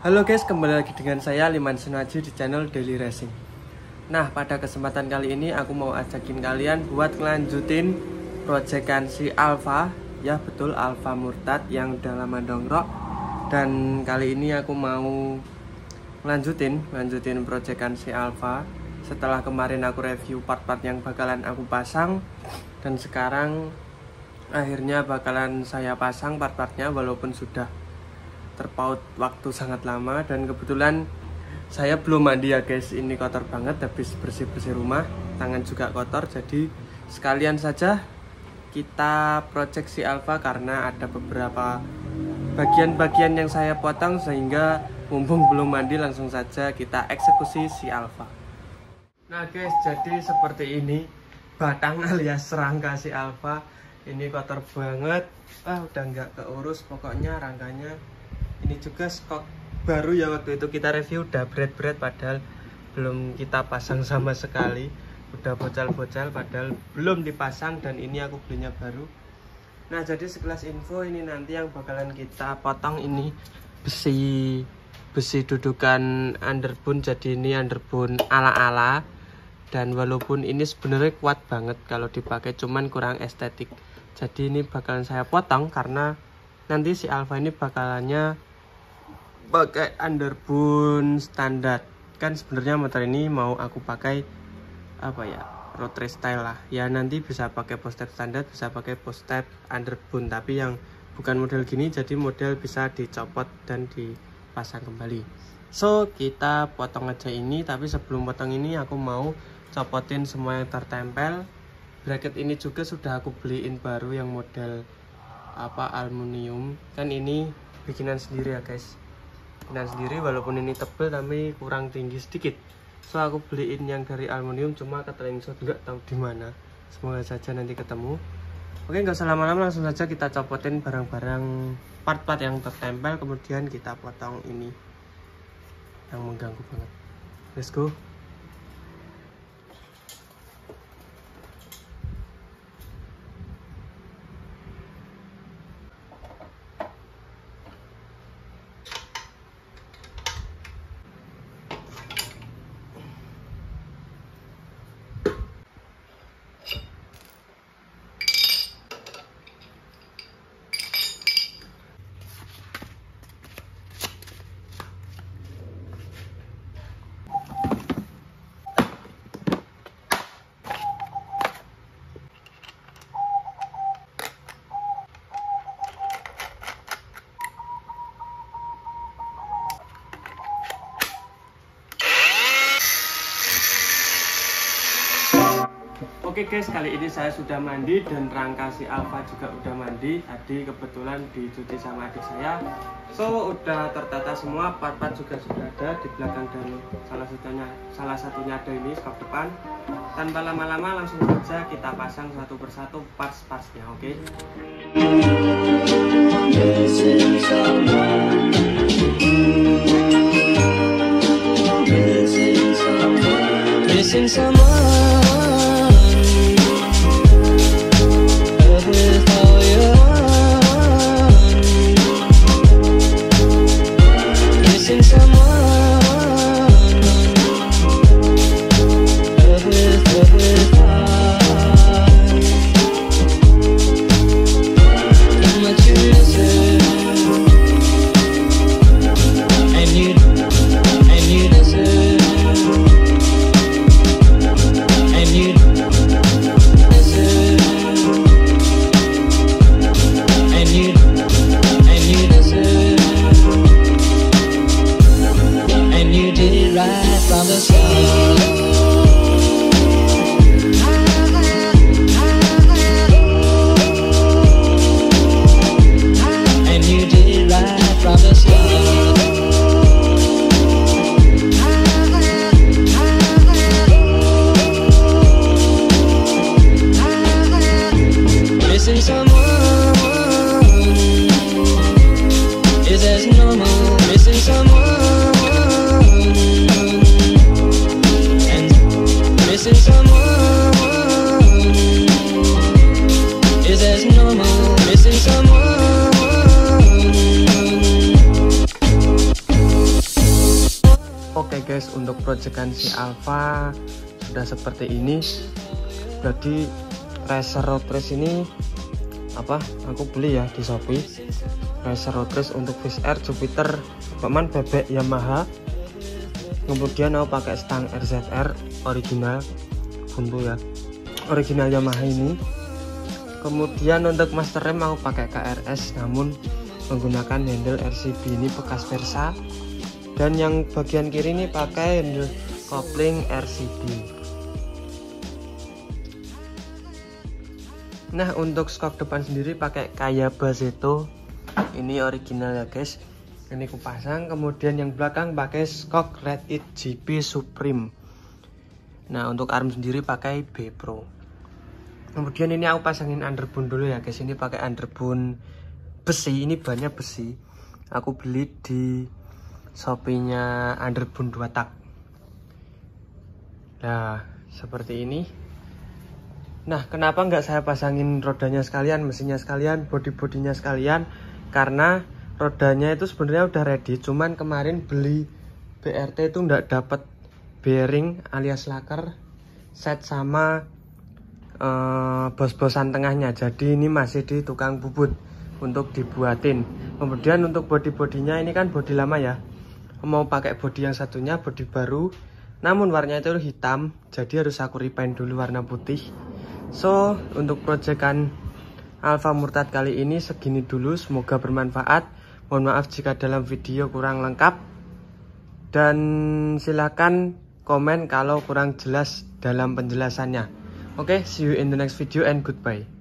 Halo guys, kembali lagi dengan saya Liman Sunaji di channel Daily Racing. Nah, pada kesempatan kali ini aku mau ajakin kalian buat ngelanjutin proyekan si Alfa, ya betul Alfa Murtad yang udah lama dongrok. Dan kali ini aku mau lanjutin, lanjutin proyekan si Alfa. Setelah kemarin aku review part-part yang bakalan aku pasang dan sekarang akhirnya bakalan saya pasang part-partnya walaupun sudah terpaut waktu sangat lama dan kebetulan saya belum mandi ya guys. Ini kotor banget habis bersih-bersih rumah tangan juga kotor. Jadi sekalian saja kita proyeksi alfa karena ada beberapa bagian-bagian yang saya potong sehingga mumpung belum mandi langsung saja kita eksekusi si alfa nah guys jadi seperti ini batang alias serangka si alfa ini kotor banget. Ah udah nggak keurus pokoknya rangkanya ini juga stok baru ya waktu itu kita review udah berat-berat padahal belum kita pasang sama sekali. Udah bocal-bocal padahal belum dipasang dan ini aku belinya baru. Nah jadi sekelas info ini nanti yang bakalan kita potong ini besi besi dudukan underbone. Jadi ini underbone ala-ala dan walaupun ini sebenarnya kuat banget kalau dipakai cuman kurang estetik. Jadi ini bakalan saya potong karena nanti si Alfa ini bakalannya pakai underbone standar kan sebenarnya motor ini mau aku pakai apa ya road race style lah. Ya nanti bisa pakai post step standar bisa pakai post step underbone. Tapi yang bukan model gini jadi model bisa dicopot dan dipasang kembali. So kita potong aja ini. Tapi sebelum potong ini aku mau copotin semua yang tertempel. Bracket ini juga sudah aku beliin baru yang model apa aluminium. Kan ini bikinan sendiri ya guys bikinan sendiri walaupun ini tebel tapi kurang tinggi sedikit. So aku beliin yang dari aluminium cuma kata shot nggak tahu di mana. Semoga saja nanti ketemu. Oke nggak usah lama-lama langsung saja kita copotin barang-barang part-part yang tertempel kemudian kita potong ini. Yang mengganggu banget. Let's go Oke guys, kali ini saya sudah mandi dan rangka si Alfa juga udah mandi. Tadi kebetulan dicuci sama adik saya. So, udah tertata semua, part-part juga sudah ada di belakang dan salah satunya salah satunya ada ini skop depan. Tanpa lama-lama langsung saja kita pasang satu persatu parts-partsnya, oke? Okay? Guys untuk proyekan si Alpha sudah seperti ini. Jadi racer road race ini apa aku beli ya di Shopee. Racer road race untuk Air Jupiter paman bebek Yamaha. Kemudian aku pakai stang RZR original buntu ya. Original Yamaha ini. Kemudian untuk master rem aku pakai KRS namun menggunakan handle RCB ini bekas Versa dan yang bagian kiri ini pakai handle kopling RCB nah untuk skok depan sendiri pakai Kaya Bazeto ini original ya guys. Ini aku pasang kemudian yang belakang pakai skok Red It GP Supreme. Nah untuk arm sendiri pakai B Pro. Kemudian ini aku pasangin underbone dulu ya guys. Ini pakai underbone besi. Ini banyak besi. Aku beli di shopee-nya underbone 2 tak. Nah seperti ini. Nah kenapa nggak saya pasangin rodanya sekalian mesinnya sekalian body-bodinya sekalian? Karena rodanya itu sebenarnya udah ready cuman kemarin beli BRT itu nggak dapat bearing alias laker set sama uh, bos-bosan tengahnya. Jadi ini masih di tukang bubut untuk dibuatin. Kemudian untuk body-bodinya ini kan body lama ya mau pakai body yang satunya body baru. Namun warnanya itu hitam jadi harus aku repaint dulu warna putih. So untuk proyekan Alfa Murtad kali ini segini dulu semoga bermanfaat. Mohon maaf jika dalam video kurang lengkap. Dan silahkan komen kalau kurang jelas dalam penjelasannya. Oke okay, see you in the next video and goodbye